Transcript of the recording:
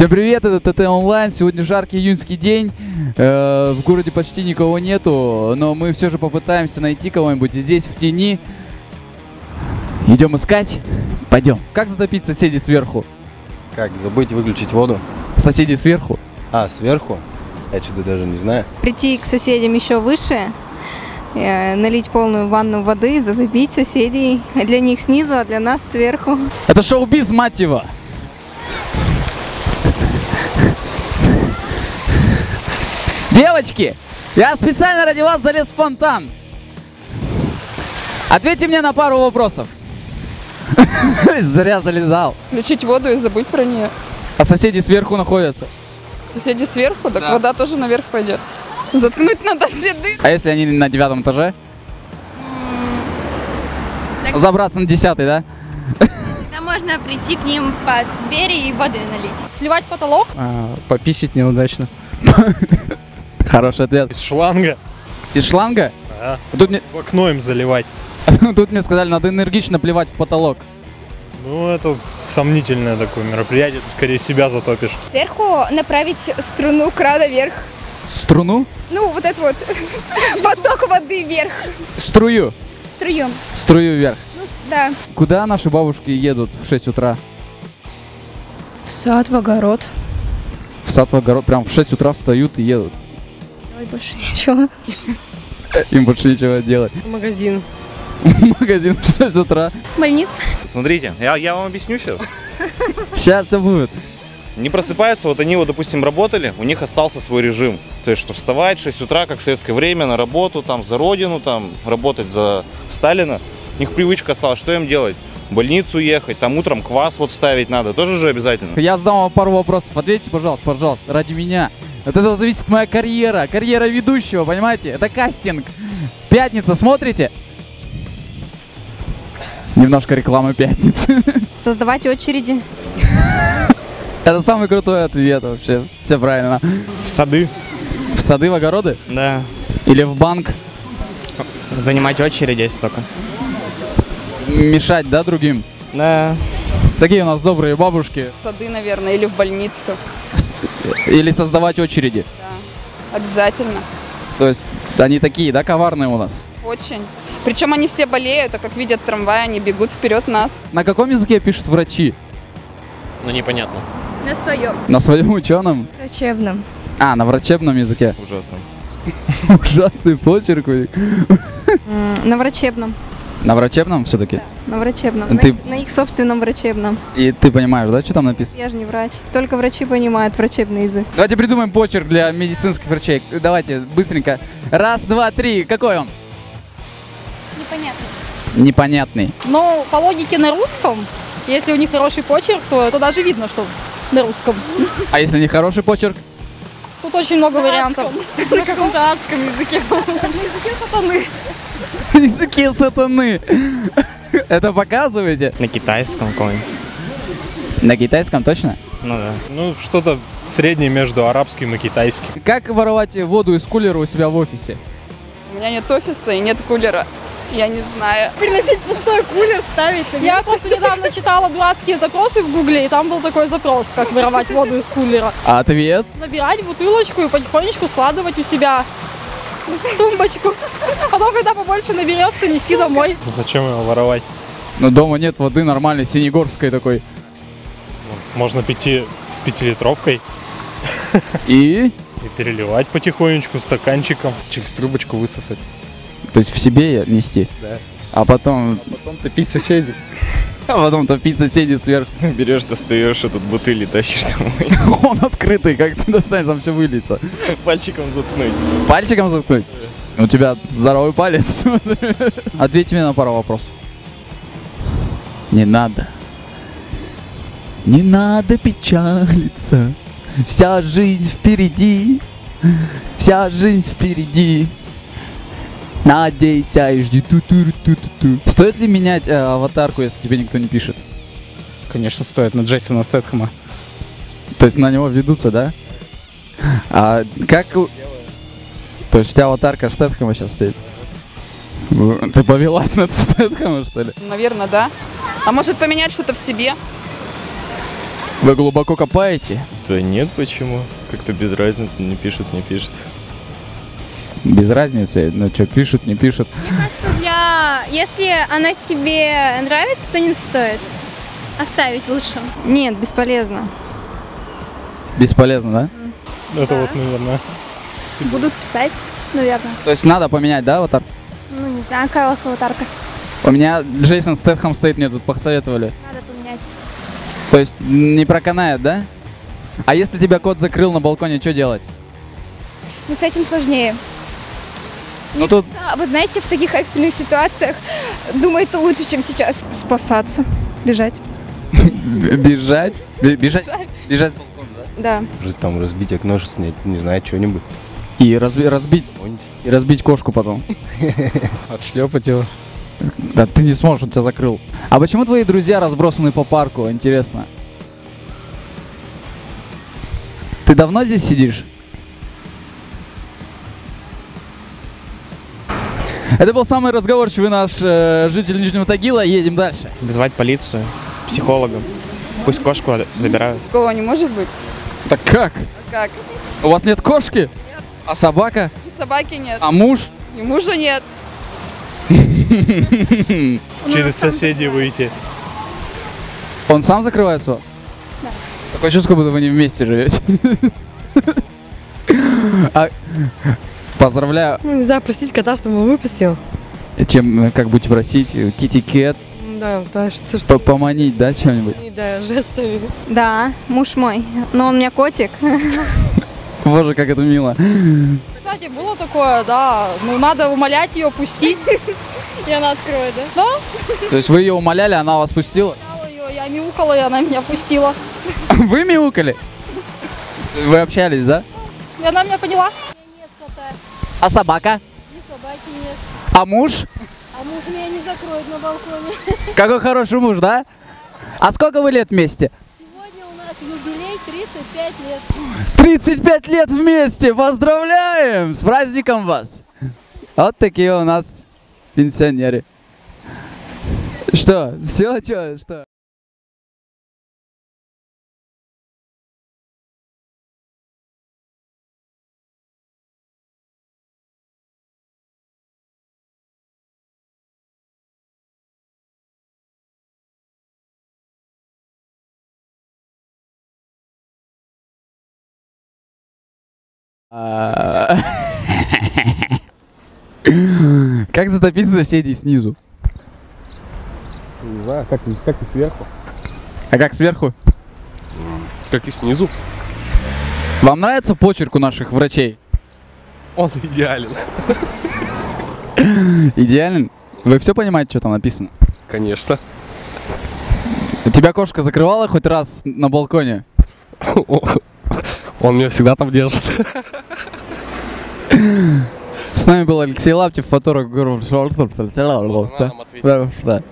Всем привет, это ТТ Онлайн. Сегодня жаркий июньский день. Э, в городе почти никого нету, но мы все же попытаемся найти кого-нибудь здесь, в тени. Идем искать? Пойдем. Как затопить соседей сверху? Как, забыть выключить воду? Соседей сверху? А, сверху? Я что-то даже не знаю. прийти к соседям еще выше, э, налить полную ванну воды, затопить соседей. Для них снизу, а для нас сверху. Это шоу-биз, мать его! Девочки, я специально ради вас залез в фонтан. Ответьте мне на пару вопросов. Зря залезал. Включить воду и забыть про нее. А соседи сверху находятся. Соседи сверху, так Да. вода тоже наверх пойдет. Заткнуть надо все дыры. А если они на девятом этаже? Забраться на десятый, да? Тогда можно прийти к ним по двери и воды налить. Плевать потолок. А, пописить неудачно. Хороший ответ. Из шланга. Из шланга? Да. Тут мне, В окно им заливать. тут мне сказали, надо энергично плевать в потолок. Ну, это сомнительное такое мероприятие. Ты скорее себя затопишь. Сверху направить струну крана вверх. Струну? Ну, вот этот вот поток воды вверх. Струю. Струю. Струю вверх. Ну, да. Куда наши бабушки едут в 6 утра? В сад, в огород. В сад в огород. Прям в 6 утра встают и едут. Делать больше ничего. Им больше нечего делать. Магазин. Магазин в 6 утра. Больница. Смотрите, я, я вам объясню сейчас. Сейчас все будет. Не просыпаются, вот они вот, допустим, работали, у них остался свой режим. То есть, что вставать в 6 утра, как в советское время, на работу, там, за родину, там, работать за Сталина. У них привычка осталась, что им делать? В больницу ехать, там утром квас вот ставить надо, тоже же обязательно. Я задам вам пару вопросов. Ответьте, пожалуйста, пожалуйста, ради меня. От этого зависит моя карьера. Карьера ведущего, понимаете? Это кастинг. Пятница, смотрите? Немножко рекламы пятницы. Создавать очереди. Это самый крутой ответ вообще. Все правильно. В сады. В сады, в огороды? Да, Или в банк? занимать очередь если только. Мешать, да, другим? Да, Такие у нас добрые бабушки. Сады, наверное, или в больницу. Или создавать очереди. Обязательно. То есть они такие, да, коварные у нас. Очень. Причем они все болеют, а как видят трамвай, они бегут вперед нас. На каком языке пишут врачи? Ну, непонятно. На своем. На своем ученом? Врачебном. А, на врачебном языке. Ужасно. Ужасный почерк у них. На врачебном. На врачебном все-таки? На врачебном. Ты- На, на их собственном врачебном. И ты понимаешь, да, что там написано? Я же не врач. Только врачи понимают врачебный язык. Давайте придумаем почерк для медицинских врачей. Давайте, быстренько. Раз, два, три. Какой он? Непонятно. Непонятный. Ну, по логике на русском, если у них хороший почерк, то это даже видно, что на русском. А если не хороший почерк? Тут очень много вариантов. На каком-то адском языке. На языке сатаны. Языки сатаны. Это показываете? на китайском каком-нибудь. На китайском точно? Ну да. Ну, что-то среднее между арабским и китайским. Как воровать воду из кулера у себя в офисе? У меня нет офиса и нет кулера. Я не знаю. Приносить пустой кулер, ставить. Я просто недавно читала дурацкие запросы в гугле, и там был такой запрос, как воровать воду из кулера. А Ответ? Набирать бутылочку и потихонечку складывать у себя в тумбочку. Потом, когда побольше наберется, нести домой. Зачем его воровать? Ну, дома нет воды нормальной, синегорской такой. Можно пяти с пятилитровкой И? и переливать потихонечку стаканчиком. Через трубочку высосать. То есть в себе нести? Да. А потом... Потом топить соседей. А потом топить соседей сверху. Берешь, достаешь этот бутыль и тащишь домой. Он открытый, как ты достанешь, там все выльется. Пальчиком заткнуть. Пальчиком заткнуть? У тебя здоровый палец. Ответь мне на пару вопросов. Не надо. Не надо печалиться. Вся жизнь впереди. Вся жизнь впереди. Надейся и жди ту ту ту ту ту Стоит ли менять э, аватарку, если тебе никто не пишет? Конечно, стоит на Джейсона Стэтхэма. То есть на него ведутся, да? А как... у- То есть у тебя аватарка Стэтхэма сейчас стоит? Ты повелась над Стэтхэмом, что ли? Наверное, да. А может поменять что-то в себе? Вы глубоко копаете? Да нет, почему? Как-то без разницы, не пишут, не пишут. Без разницы. Ну что, пишут, не пишут. Мне кажется, для... если она тебе нравится, то не стоит. Оставить лучше. Нет, бесполезно. Бесполезно, да? Это вот, наверное. Будут писать, наверное. То есть надо поменять, да, аватар? Ну, не знаю, какая у вас аватарка. У меня Джейсон Стэтхэм стоит, мне тут посоветовали. Надо поменять. То есть не проканает, да? А если тебя кот закрыл на балконе, что делать? Но с этим сложнее. Ну тут А, Вы знаете, в таких экстренных ситуациях думается лучше, чем сейчас. Спасаться, бежать. бежать, бежать, бежать с балкона, да? Да. Там разбить окно, снять, не знаю, что-нибудь. И разби- разбить, и разбить кошку потом. Отшлепать его. Да ты не сможешь, он тебя закрыл. А почему твои друзья разбросаны по парку, интересно? Ты давно здесь сидишь? Это был самый разговорчивый наш э, житель Нижнего Тагила. Едем дальше. Вызвать полицию, психолога. Пусть кошку забирают. Такого не может быть. Так как? Как? У вас нет кошки? А собака? И собаки нет, А муж? и мужа нет. Через соседей выйти. Он сам закрывается у вас? Да. Такое чувство, как будто вы не вместе живете. Поздравляю. Ну, не знаю, просить кота, чтобы он выпустил. Чем, э, как будете просить, Кити Кэт, Да, да, что, что поманить, да, чем-нибудь? да, жестами. Да, муж мой. Но он у меня котик. Боже, как это мило. Кстати, было такое, да. Ну, надо умолять ее пустить. И она откроет, да? Да, То есть вы ее умоляли, она вас пустила? я ее, я мяукала, и она меня пустила. Вы мяукали? Вы общались, да? И она меня поняла. А собака? собаки нет. А муж? А муж меня не закроет на балконе. Какой хороший муж, да? А сколько вы лет вместе? Сегодня у нас юбилей 35 лет. 35 лет вместе! Поздравляем! С праздником вас! Вот такие у нас пенсионеры. Что? Все? Что? Что? Как затопить соседей снизу? Не знаю, как, и- как и сверху. А как сверху? Как и снизу. Вам нравится почерк у наших врачей? Он идеален. Идеален? Вы все понимаете, что там написано? Конечно. Тебя кошка закрывала хоть раз на балконе? Он меня всегда там держит. С нами был Алексей Лаптев, фотограф. Да.